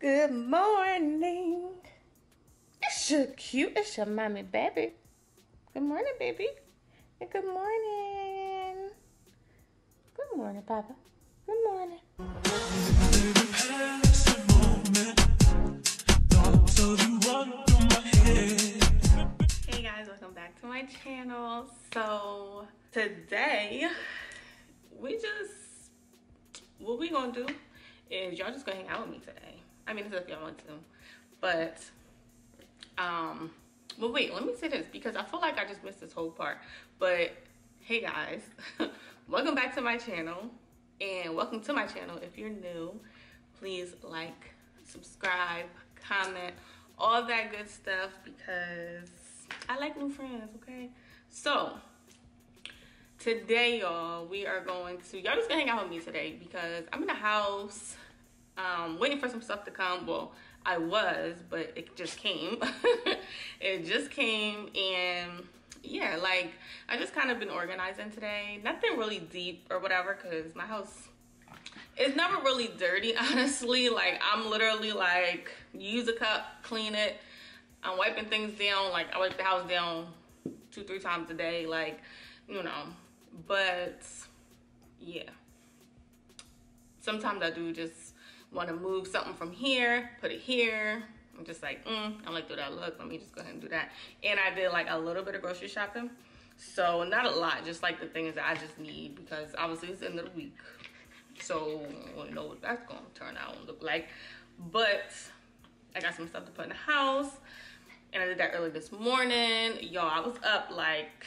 Good morning. It's your cute, it's your mommy baby. Good morning, baby. And good morning. Good morning, Papa. Good morning. Hey guys, welcome back to my channel. So today we just what we gonna do is y'all just gonna hang out with me today. I mean, if y'all want to, but um, but wait, let me say this because I feel like I just missed this whole part. But hey guys, welcome back to my channel and welcome to my channel. If you're new, please like, subscribe, comment, all that good stuff because I like new friends, okay? So today y'all we are going to y'all just gonna hang out with me today because i'm in the house um waiting for some stuff to come. Well i was but it just came. It just came and yeah like i just kind of been organizing today. Nothing really deep or whatever because my house is never really dirty honestly. Like i'm literally like use a cup clean it. I'm wiping things down. Like i wipe the house down two three times a day like you know. But yeah. Sometimes i do just want to move something from here put it here i'm just like mm, i'm like do that look let me just go ahead and do that and i did like a little bit of grocery shopping so not a lot just like the things that i just need because obviously it's the end of the week so we know what that's gonna turn out and look like but i got some stuff to put in the house and i did that early this morning y'all i was up like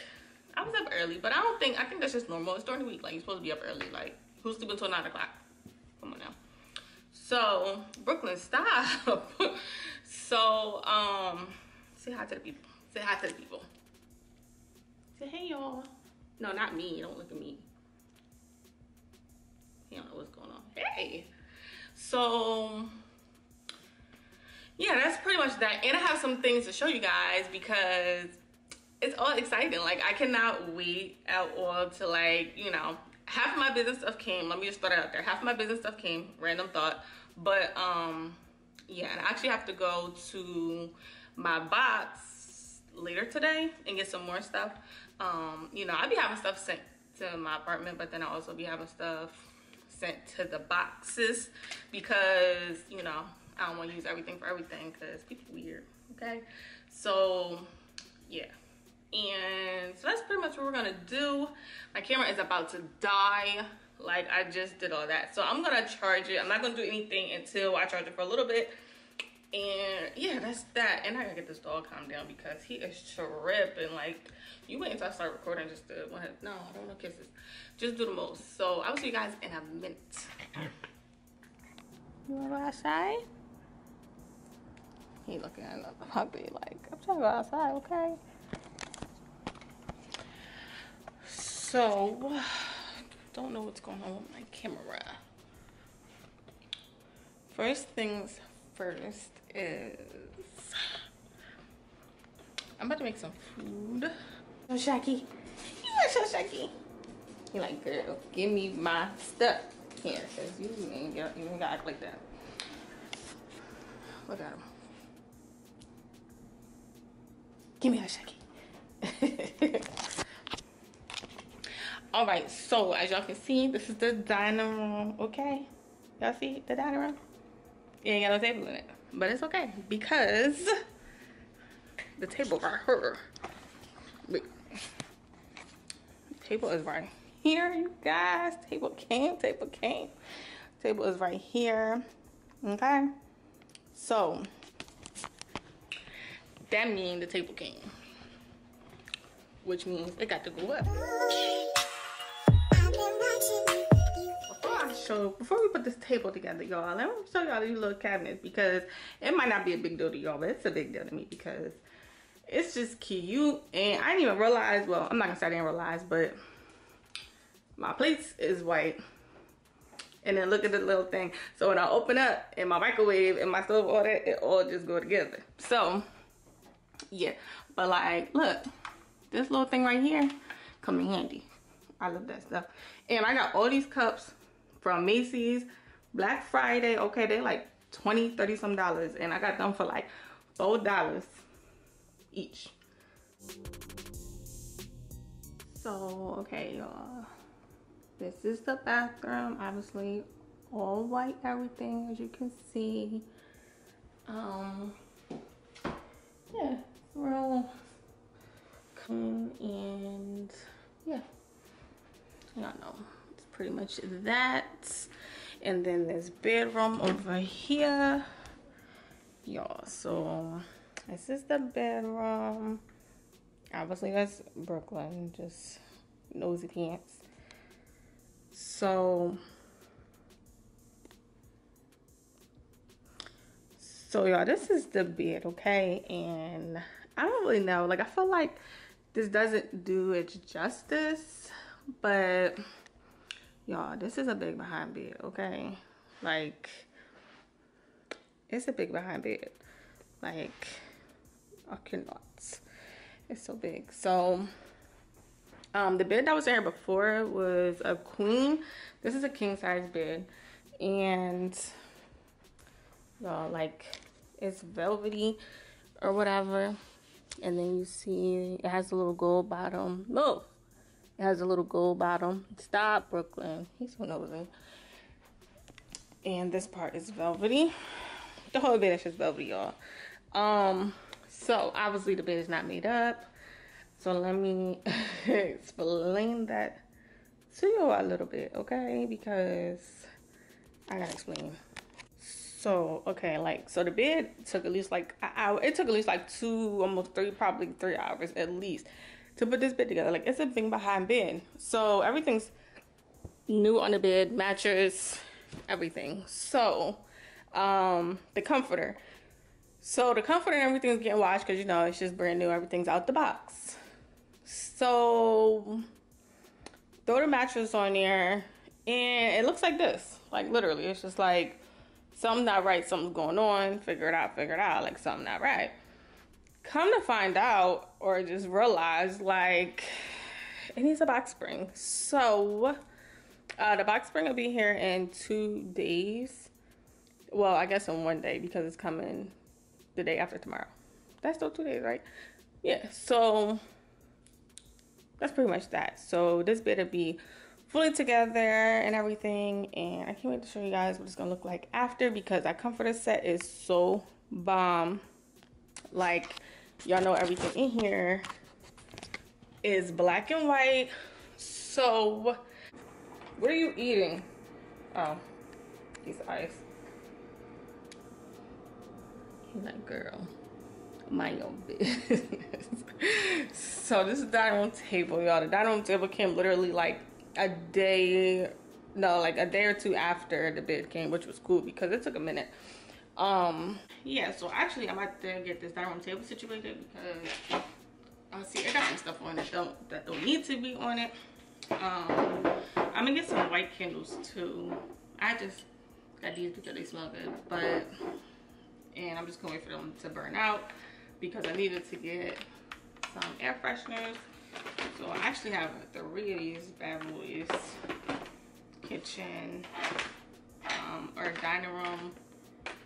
I was up early, but I don't think, I think that's just normal. It's during the week. Like, you're supposed to be up early. Like, who's sleeping until 9 o'clock? So, Brooklyn, stop. so, um, say hi to the people. Say hi to the people. Say, hey, y'all. No, not me. Don't look at me. He don't know what's going on. Hey. So, yeah, that's pretty much that. And I have some things to show you guys because it's all exciting. Like I cannot wait at all to like, you know, half of my business stuff came. Let me just throw it out there. Half of my business stuff came, random thought. But um yeah, and I actually have to go to my box later today and get some more stuff. Um, you know, I'll be having stuff sent to my apartment, but then I'll also be having stuff sent to the boxes because, you know, I don't want to use everything for everything because people weird, okay? So, yeah and so that's pretty much what we're gonna do my camera is about to die like i just did all that. So i'm gonna charge it. I'm not gonna do anything until i charge it for a little bit. And yeah that's that. And i gotta get this dog calmed down because he is tripping. Like you wait until i start recording just to no i don't want kisses just do the most. So i'll see you guys in a minute. You wanna go outside? He looking at the puppy like i'm trying to go outside okay? So, don't know what's going on with my camera. First things first is I'm about to make some food. So Shaki, you want so Shaki? You like, girl, give me my stuff here, cause you ain't got you ain't got act like that. Look at him. Give me a Shaki. All right so as y'all can see this is the dining room okay? Y'all see the dining room you ain't got no table in it but it's okay because the table right here Wait. table is right here you guys. Table came table came. Table is right here okay? So that means the table came which means it got to go up so before we put this table together y'all let me show y'all these little cabinets because it might not be a big deal to y'all but it's a big deal to me because it's just cute. And i didn't even realize well i'm not gonna say i didn't realize but my plates is white. And then look at the little thing. So when i open up and my microwave and my stove all that it all just go together. So yeah. But like look this little thing right here come in handy i love that stuff. And i got all these cups from Macy's Black Friday. Okay, they're like 20 30 some dollars and i got them for like four dollars each. So okay y'all. This is the bathroom obviously all white everything as you can see. Um yeah real clean and yeah I don't know it's pretty much that. And then this bedroom over here. Y'all so this is the bedroom. Obviously that's brooklyn. Just nosy pants. So so y'all this is the bed okay? And i don't really know. Like i feel like this doesn't do it justice but y'all this is a big behind bed okay? Like it's a big behind bed like i cannot it's so big. So um the bed that was there before was a queen. This is a king size bed and y'all like it's velvety or whatever. And then you see it has a little gold bottom. No it has a little gold bottom. Stop, Brooklyn. He's one so nosy. And this part is velvety. The whole bed is just velvety, y'all. Um, so obviously the bed is not made up. So let me explain that to you a little bit, okay? Because I gotta explain. So okay, like so the bed took at least like an hour. It took at least like two, almost three, probably three hours at least to put this bed together. Like it's a thing behind bed. So everything's new on the bed, mattress, everything. So um the comforter. So the comforter and everything's getting washed because you know it's just brand new, everything's out the box. So throw the mattress on there and it looks like this. Like literally, it's just like something not right, something's going on, figure it out, figure it out, like something not right come to find out or just realize like it needs a box spring. So uh, the box spring will be here in two days. Well i guess in one day because it's coming the day after tomorrow. That's still two days right? Yeah so that's pretty much that. So this bit will be fully together and everything and i can't wait to show you guys what it's gonna look like after because that comforter set is so bomb like y'all know everything in here is black and white. So what are you eating? Oh these ice. He's like girl mind your business. So this is the dining room table y'all. The dining room table came literally like a day no like a day or two after the bid came which was cool because it took a minute um yeah so actually i'm about to get this dining room table situated because uh, see i got some stuff on it don't that don't need to be on it. Um i'm gonna get some white candles too. I just got these because they smell good but and i'm just gonna wait for them to burn out because i needed to get some air fresheners. So i actually have three of these bad boys kitchen um or dining room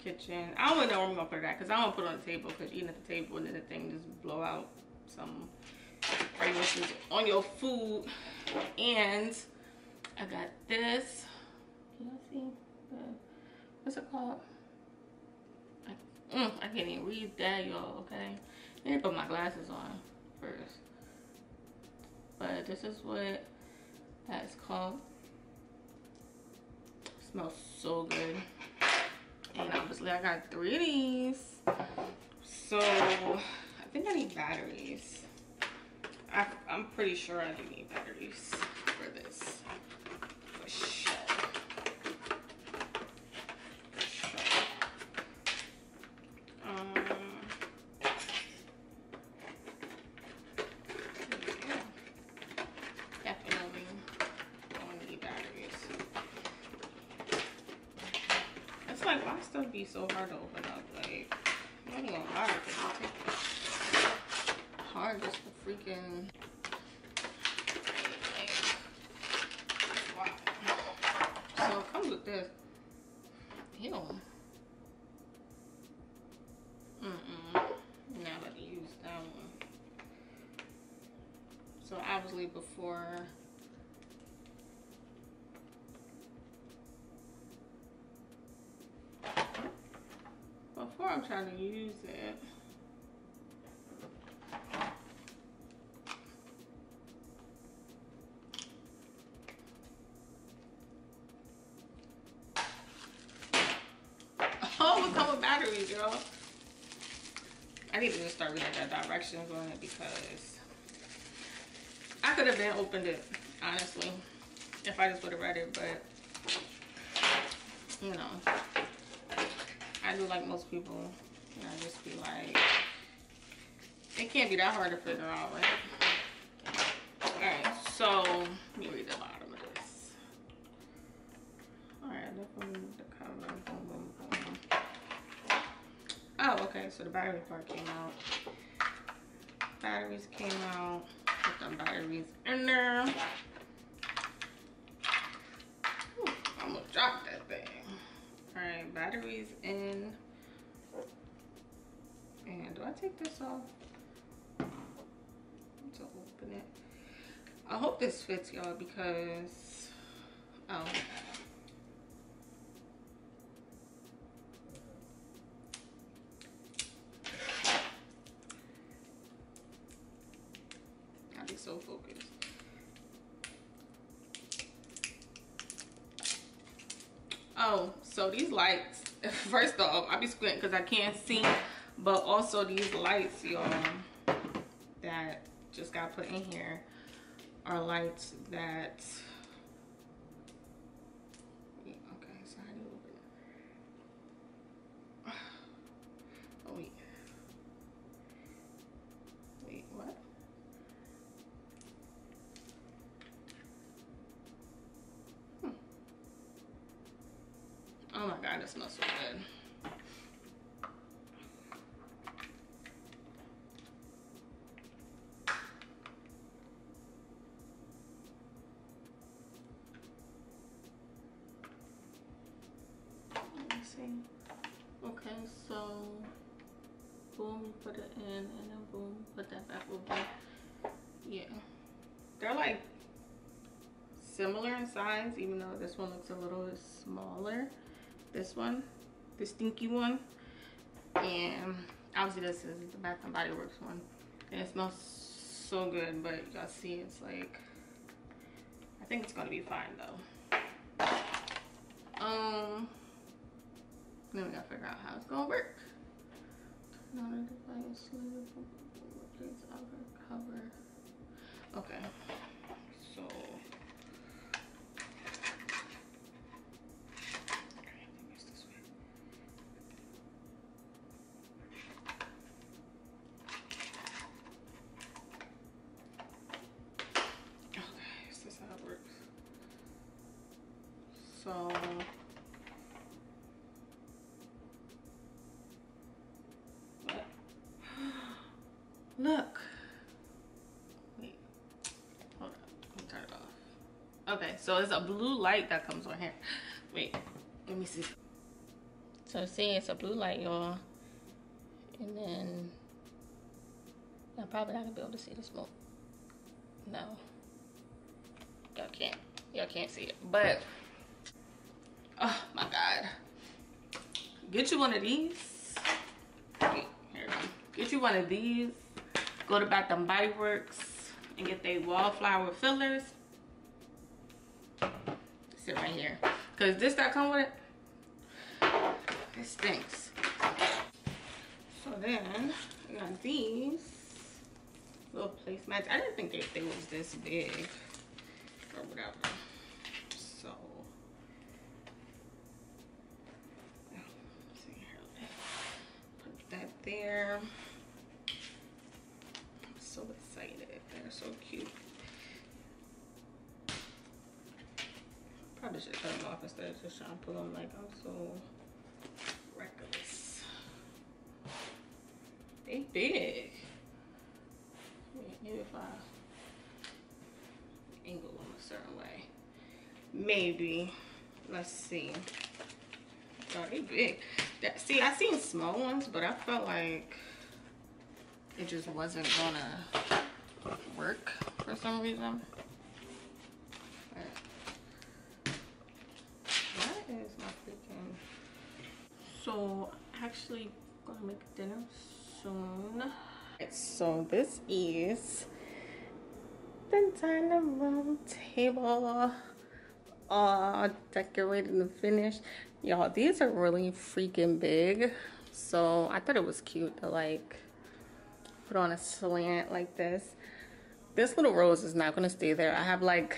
kitchen. I don't know where I'm gonna put that because I don't put it on the table because eating at the table and then the thing just blow out some fragrances on your food. And I got this. Can you see? What's it called? I, mm, I can't even read that, y'all. Okay, let me put my glasses on first. But this is what that's called. Smells so good. And obviously I got three of these. So I think I need batteries. I, am pretty sure I do need batteries for this. For sure. so hard to open up. Like, I ain't gonna. Hard just to freaking. Wow. So it comes with this. Ew. Mm-mm. Now that to use that one. So obviously before trying to use it. Oh, y'all. I need to just start reading the directions on it because I could have been opened it, honestly, if I just would have read it, but you know, Do like most people, and I just be like, it can't be that hard to figure out, right? Alright, so let me read the bottom of this. Alright, the cover. Boom, boom, boom. Oh, okay, so the battery part came out. Batteries came out. Put them batteries in there. Ooh, I'm gonna drop that thing. Alright, batteries in. And do I take this off? To open it. I hope this fits y'all because oh so focused. Oh, so these lights, first off, I'll be squinting because I can't see, but also these lights, y'all, that just got put in here are lights that my god this smells so good Let me see. Okay, so boom, you put it in, and then boom, put that back over. Yeah, they're like similar in size, even though this one looks a little smaller. This one, the stinky one, and obviously this is the Bath and Body Works one, and it smells so good. But y'all see, it's like I think it's gonna be fine though. Um. Then we gotta figure out how it's gonna work. Okay, Okay, so it's a blue light that comes on here. Wait, let me see. So see, it's a blue light, y'all. And then I'm probably not gonna be able to see the smoke. No. Y'all can't. Y'all can't see it. But oh my god. Get you one of these. Wait, here we go. Get you one of these. Go to Bath and Body Works and get their wallflower fillers. Sit right here. Cause this that come with it, it stinks. So then got these little placemats. I didn't think they, they was this big or whatever. So. Put that there. I'm so excited. They're so Probably should cut them off instead of just trying to put them like I'm so reckless. They big. Maybe if I angle them a certain way. Maybe. Let's see. Oh, they big. That, see, I seen small ones, but I felt like it just wasn't gonna work. for some reason. My freaking. So actually gonna make dinner soon. Right, so this is the dining room table. All decorated and finished. Y'all these are really freaking big. So i thought it was cute to like put on a slant like this. This little rose is not going to stay there. I have like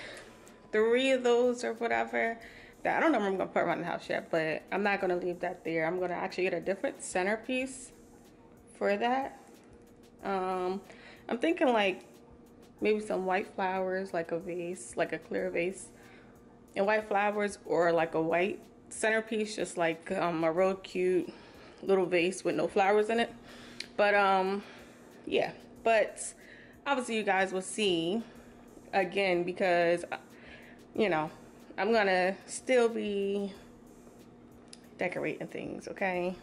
three of those or whatever that i don't know if i'm gonna put around the house yet but i'm not to leave that there. I'm to actually get a different centerpiece for that. Um i'm thinking like maybe some white flowers like a vase like a clear vase and white flowers or like a white centerpiece just like um, a real cute little vase with no flowers in it. But um yeah. But obviously you guys will see again because you know I'm gonna still be decorating things okay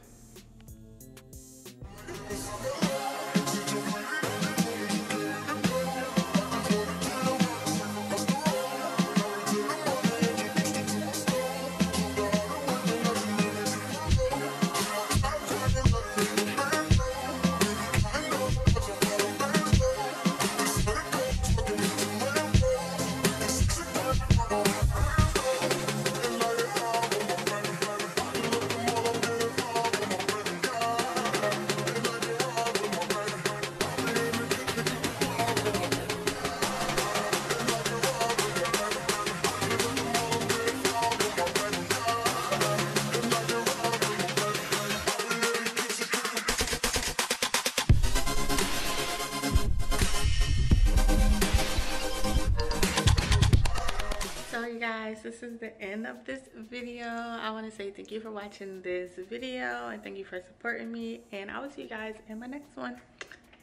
is the end of this video. I want to say thank you for watching this video and thank you for supporting me and i will see you guys in my next one.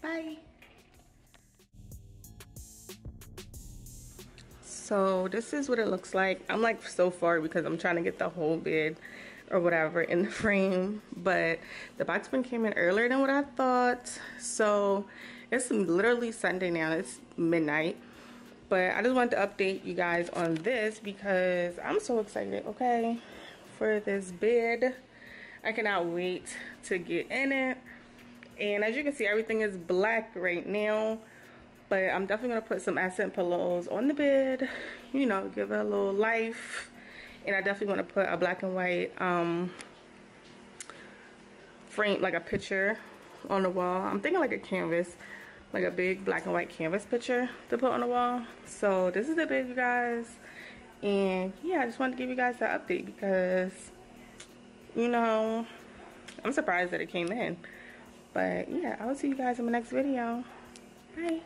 Bye. So this is what it looks like. I'm like so far because i'm trying to get the whole bed or whatever in the frame but the box came in earlier than what i thought. So it's literally sunday now. It's midnight but I just wanted to update you guys on this because I'm so excited, okay, for this bed. I cannot wait to get in it. And as you can see, everything is black right now. But I'm definitely going to put some accent pillows on the bed. You know, give it a little life. And I definitely want to put a black and white um, frame, like a picture on the wall. I'm thinking like a canvas like a big black and white canvas picture to put on the wall. So this is the bed, you guys. And yeah, I just wanted to give you guys that update because, you know, I'm surprised that it came in. But yeah, I will see you guys in my next video. Bye.